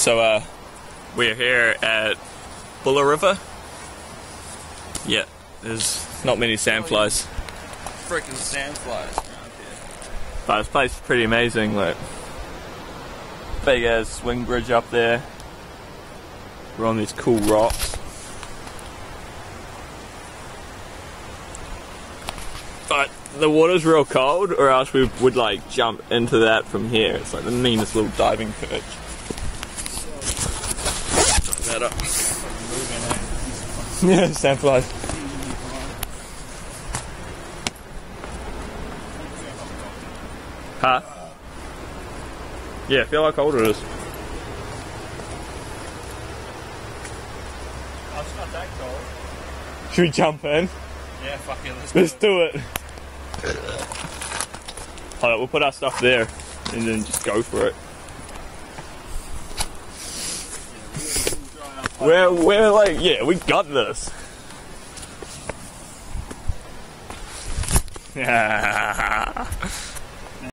So, uh, we're here at Buller River. Yeah, there's not many sandflies, Freaking sandflies around here. but this place is pretty amazing. Like, big ass swing bridge up there. We're on these cool rocks. But the water's real cold, or else we would like jump into that from here. It's like the meanest little diving perch. That up. Yeah, sandflies. Huh? Yeah, feel how cold it is. Oh, it's not that cold. Should we jump in? Yeah, fuck it, let's Let's do it. Alright, we'll put our stuff there and then just go for it. We're, we're like, yeah, we got this. Yeah.